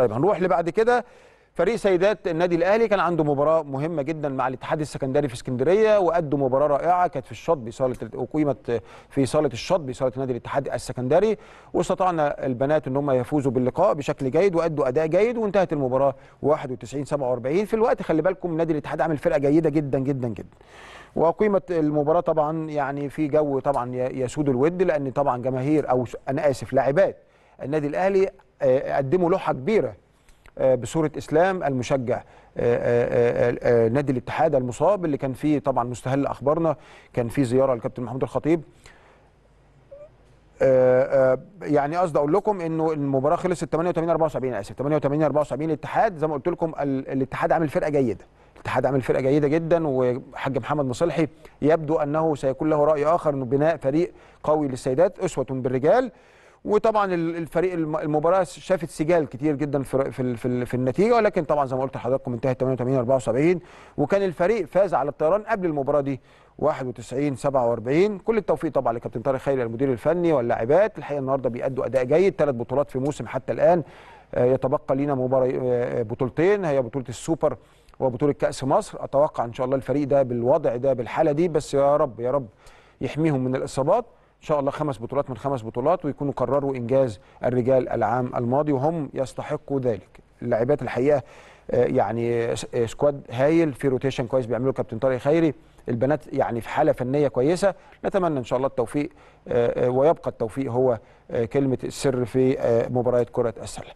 طيب هنروح اللي بعد كده. فريق سيدات النادي الأهلي كان عنده مباراة مهمة جدا مع الاتحاد السكندري في اسكندرية وأدوا مباراة رائعة كانت في الشاطبي صاله اقيمت في صالة الشاطبي صاله نادي الاتحاد السكندري. واستطعنا البنات إن هم يفوزوا باللقاء بشكل جيد وأدوا أداء جيد وانتهت المباراة 91 47 في الوقت. خلي بالكم نادي الاتحاد عامل فرقة جيدة جدا جدا جدا. واقيمت المباراة طبعا يعني في جو طبعا يسود الود لأن طبعا جماهير أو أنا آسف لاعبات النادي الأهلي قدموا لوحة كبيرة بصورة إسلام المشجع نادي الاتحاد المصاب اللي كان فيه طبعا مستهل أخبارنا كان فيه زيارة للكابتن محمود الخطيب. يعني قصدي أقول لكم إنه المباراة خلصت 88 74 آسف 88 74 الاتحاد زي ما قلت لكم الاتحاد عامل فرقة جيدة. الاتحاد عامل فرقة جيدة جدا وحاج محمد مصلحي يبدو أنه سيكون له رأي آخر إنه بناء فريق قوي للسيدات أسوة بالرجال. وطبعا الفريق المباراة شافت سجال كتير جدا في في في, النتيجة ولكن طبعا زي ما قلت لحضراتكم انتهت 88 74 وكان الفريق فاز على الطيران قبل المباراة دي 91 47 كل التوفيق طبعا لكابتن طارق خيري المدير الفني واللاعبات. الحقيقة النهارده بيأدوا أداء جيد ثلاث بطولات في موسم حتى الآن. يتبقى لينا مباراه بطولتين هي بطولة السوبر وبطولة كأس مصر. أتوقع إن شاء الله الفريق ده بالوضع ده بالحالة دي بس يا رب يا رب يحميهم من الإصابات. إن شاء الله خمس بطولات من خمس بطولات ويكونوا كرروا إنجاز الرجال العام الماضي وهم يستحقوا ذلك. اللاعبات الحقيقة يعني squad هايل في rotation كويس بيعملوا كابتن طارق خيري. البنات يعني في حالة فنية كويسة. نتمنى إن شاء الله التوفيق ويبقى التوفيق هو كلمة السر في مباريات كرة السلة.